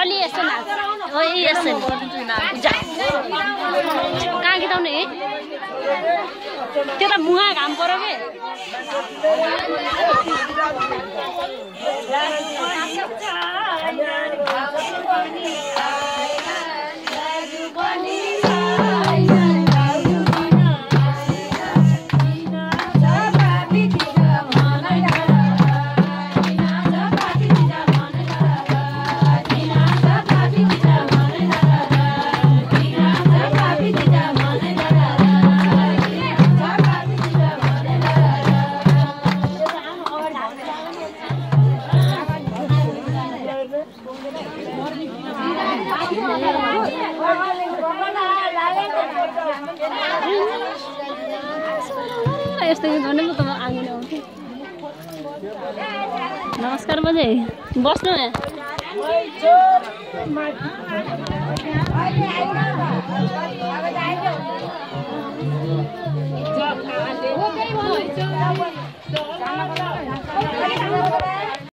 अलि यसो यसो कहाँ गीताउने त्यो त मुहा घाम पऱ्यो के यस्तो भने त म आँगन आउँथेँ नमस्कार बजे। बस्नु यहाँ।